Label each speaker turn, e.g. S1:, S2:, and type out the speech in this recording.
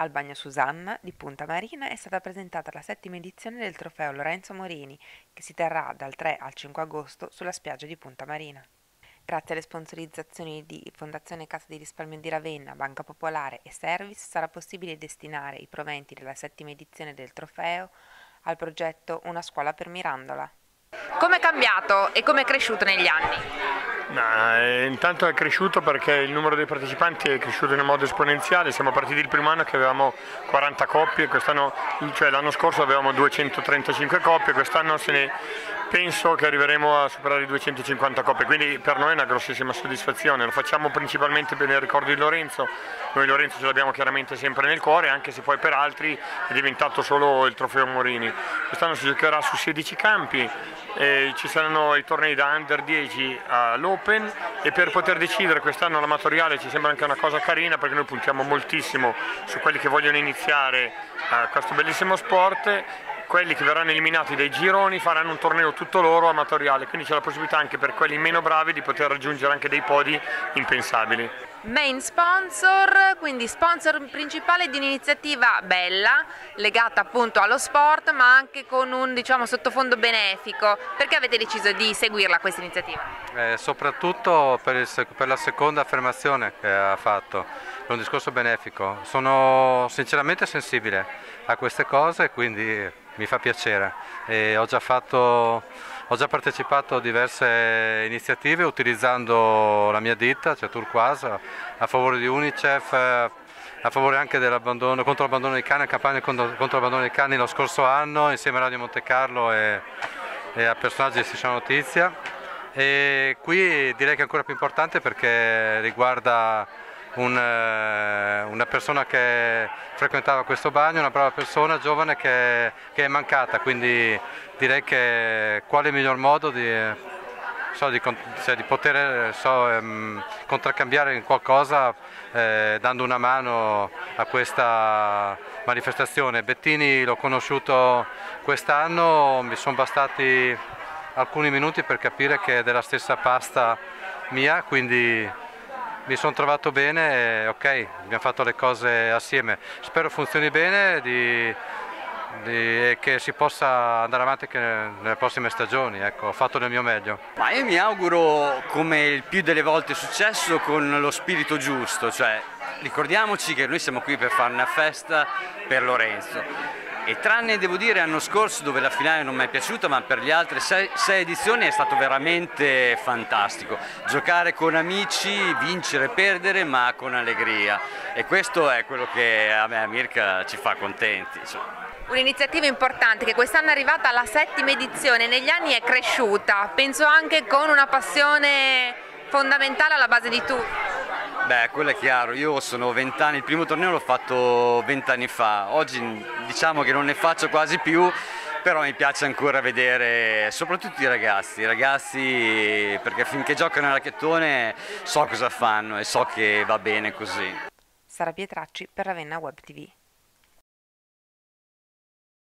S1: Al Bagno Susanna di Punta Marina è stata presentata la settima edizione del trofeo Lorenzo Morini, che si terrà dal 3 al 5 agosto sulla spiaggia di Punta Marina. Grazie alle sponsorizzazioni di Fondazione Casa di Risparmio di Ravenna, Banca Popolare e Service sarà possibile destinare i proventi della settima edizione del trofeo al progetto Una scuola per Mirandola. Come è cambiato e come è cresciuto negli anni?
S2: No, eh, intanto è cresciuto perché il numero dei partecipanti è cresciuto in modo esponenziale, siamo partiti il primo anno che avevamo 40 coppie, cioè l'anno scorso avevamo 235 coppie, quest'anno penso che arriveremo a superare i 250 coppie, quindi per noi è una grossissima soddisfazione, lo facciamo principalmente per il ricordo di Lorenzo, noi Lorenzo ce l'abbiamo chiaramente sempre nel cuore, anche se poi per altri è diventato solo il trofeo Morini. Quest'anno si giocherà su 16 campi, ci saranno i tornei da Under 10 all'Open e per poter decidere quest'anno l'amatoriale ci sembra anche una cosa carina perché noi puntiamo moltissimo su quelli che vogliono iniziare a questo bellissimo sport quelli che verranno eliminati dai gironi faranno un torneo tutto loro amatoriale, quindi c'è la possibilità anche per quelli meno bravi di poter raggiungere anche dei podi impensabili.
S1: Main sponsor, quindi sponsor principale di un'iniziativa bella, legata appunto allo sport, ma anche con un diciamo, sottofondo benefico. Perché avete deciso di seguirla questa iniziativa?
S3: Eh, soprattutto per, il, per la seconda affermazione che ha fatto, per un discorso benefico. Sono sinceramente sensibile a queste cose, quindi mi fa piacere. Ho già, fatto, ho, già partecipato a diverse iniziative utilizzando la mia ditta, cioè Turquoise, a favore di Unicef, a favore anche dell'abbandono, contro l'abbandono dei cani, a campagna contro, contro l'abbandono dei cani lo scorso anno insieme a Radio Monte Carlo e, e a personaggi di Striscia Notizia. E qui direi che è ancora più importante perché riguarda un, eh, una persona che frequentava questo bagno, una brava persona, giovane che, che è mancata, quindi direi che quale miglior modo di, so, di, cioè, di poter so, ehm, contraccambiare in qualcosa eh, dando una mano a questa manifestazione. Bettini l'ho conosciuto quest'anno, mi sono bastati alcuni minuti per capire che è della stessa pasta mia, quindi mi sono trovato bene ok, abbiamo fatto le cose assieme. Spero funzioni bene di, di, e che si possa andare avanti anche nelle prossime stagioni, ecco, ho fatto del mio meglio.
S4: Ma io mi auguro, come il più delle volte è successo, con lo spirito giusto, cioè ricordiamoci che noi siamo qui per fare una festa per Lorenzo e tranne devo dire l'anno scorso dove la finale non mi è piaciuta ma per le altre sei, sei, edizioni è stato veramente fantastico. Giocare con amici, vincere e perdere ma con allegria. E questo è quello che a me a Mirka ci fa contenti
S1: Un'iniziativa importante che quest'anno è arrivata alla settima edizione, negli anni è cresciuta, penso anche con una passione fondamentale alla base di tutti.
S4: Beh, quello è chiaro, io sono vent'anni, il primo torneo l'ho fatto vent'anni fa, oggi diciamo che non ne faccio quasi più, però mi piace ancora vedere soprattutto i ragazzi, i ragazzi perché finché giocano a racchettone so cosa fanno e so che va bene così.
S1: Sara Pietracci per Ravenna Web TV.